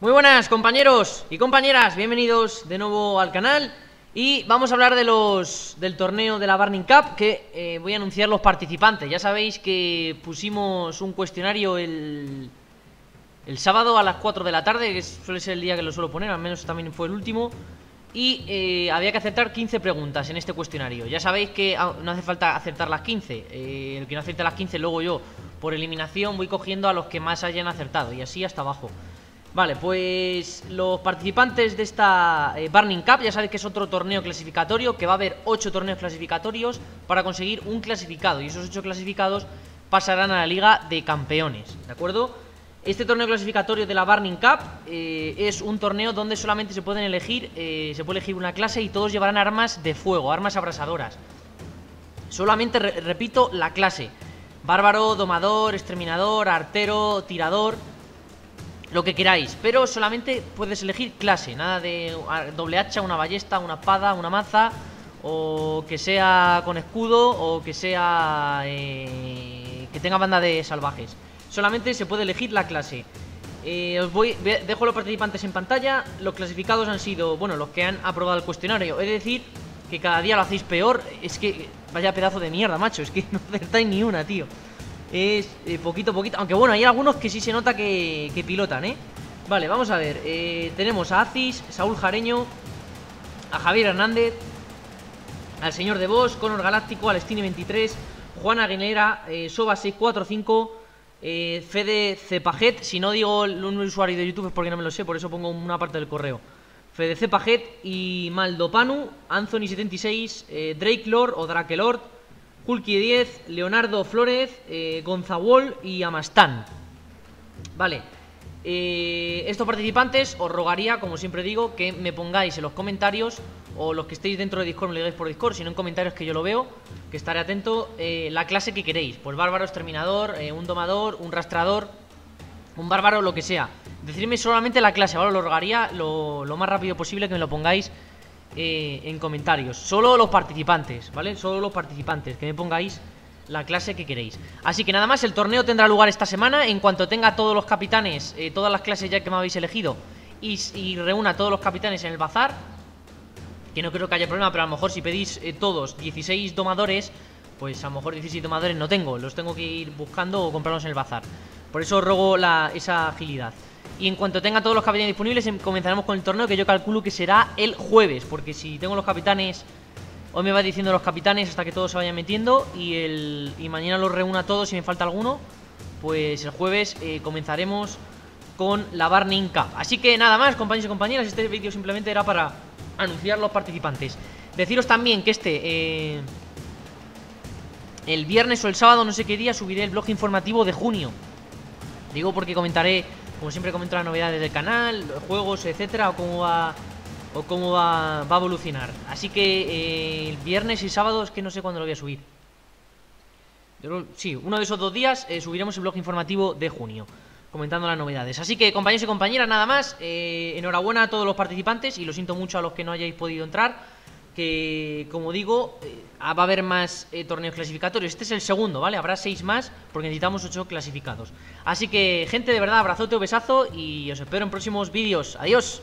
Muy buenas compañeros y compañeras, bienvenidos de nuevo al canal y vamos a hablar de los del torneo de la Burning Cup que eh, voy a anunciar los participantes. Ya sabéis que pusimos un cuestionario el, el sábado a las 4 de la tarde, que suele ser el día que lo suelo poner, al menos también fue el último, y eh, había que acertar 15 preguntas en este cuestionario. Ya sabéis que ah, no hace falta acertar las 15, eh, el que no acierte las 15 luego yo por eliminación voy cogiendo a los que más hayan acertado y así hasta abajo. Vale, pues los participantes de esta eh, Burning Cup, ya sabéis que es otro torneo clasificatorio, que va a haber 8 torneos clasificatorios para conseguir un clasificado, y esos 8 clasificados pasarán a la Liga de Campeones, ¿de acuerdo? Este torneo clasificatorio de la Burning Cup eh, es un torneo donde solamente se pueden elegir, eh, se puede elegir una clase y todos llevarán armas de fuego, armas abrasadoras. Solamente, repito, la clase. Bárbaro, domador, exterminador, artero, tirador lo que queráis, pero solamente puedes elegir clase, nada de doble hacha, una ballesta, una espada, una maza, o que sea con escudo, o que sea eh, que tenga banda de salvajes. Solamente se puede elegir la clase. Eh, os voy, dejo los participantes en pantalla. Los clasificados han sido, bueno, los que han aprobado el cuestionario. Es decir, que cada día lo hacéis peor. Es que vaya pedazo de mierda, macho. Es que no acertáis ni una, tío. Es eh, poquito a poquito Aunque bueno, hay algunos que sí se nota que, pilotan, ¿eh? Vale, vamos a ver eh, Tenemos a Aziz, Saúl Jareño A Javier Hernández Al señor de Vos, Conor Galáctico Alestini 23, Juan Aguilera eh, Soba 645 eh, Fede Cepajet Si no digo el usuario de YouTube es porque no me lo sé Por eso pongo una parte del correo Fede Cepajet y Maldopanu Anthony 76 Drake Lord o Drake Lord Hulky 10, Leonardo Flores, eh, Gonzawol y Amastán. Vale. Eh, estos participantes os rogaría, como siempre digo, que me pongáis en los comentarios o los que estéis dentro de Discord me lo digáis por Discord, si no en comentarios que yo lo veo, que estaré atento, eh, la clase que queréis. Pues bárbaro, exterminador, un domador, un rastrador, un bárbaro, lo que sea. Decidme solamente la clase, ahora lo rogaría lo más rápido posible que me lo pongáis eh, en comentarios. Solo los participantes, ¿vale? Solo los participantes, que me pongáis la clase que queréis. Así que nada más, el torneo tendrá lugar esta semana. En cuanto tenga todos los capitanes, eh, todas las clases ya que me habéis elegido y, reúna todos los capitanes en el bazar Que no creo que haya problema, pero a lo mejor si pedís eh, todos 16 domadores Pues a lo mejor 16 domadores no tengo. Los tengo que ir buscando o comprarlos en el bazar. Por eso os rogo esa agilidad y en cuanto tenga todos los capitanes disponibles em, Comenzaremos con el torneo que yo calculo que será el jueves Porque si tengo los capitanes Hoy me va diciendo los capitanes hasta que todos se vayan metiendo Y, el, y mañana los reúna todos si me falta alguno Pues el jueves eh, comenzaremos con la Burning Cup. Así que nada más compañeros y compañeras Este vídeo simplemente era para anunciar los participantes. Deciros también que este... Eh, el viernes o el sábado, no sé qué día, subiré el blog informativo de junio. Digo porque comentaré como siempre comento las novedades del canal, juegos, etcétera, o cómo va o cómo va, va a evolucionar. Así que eh, el viernes y sábado es que no sé cuándo lo voy a subir. sí, uno de esos dos días eh, subiremos el blog informativo de junio, comentando las novedades. Así que compañeros y compañeras, nada más. Eh, enhorabuena a todos los participantes y lo siento mucho a los que no hayáis podido entrar que, como digo, eh, va a haber más eh, torneos clasificatorios. Este es el segundo, ¿vale? Habrá seis más porque necesitamos ocho clasificados. Así que, gente, de verdad, abrazote o besazo y os espero en próximos vídeos. Adiós.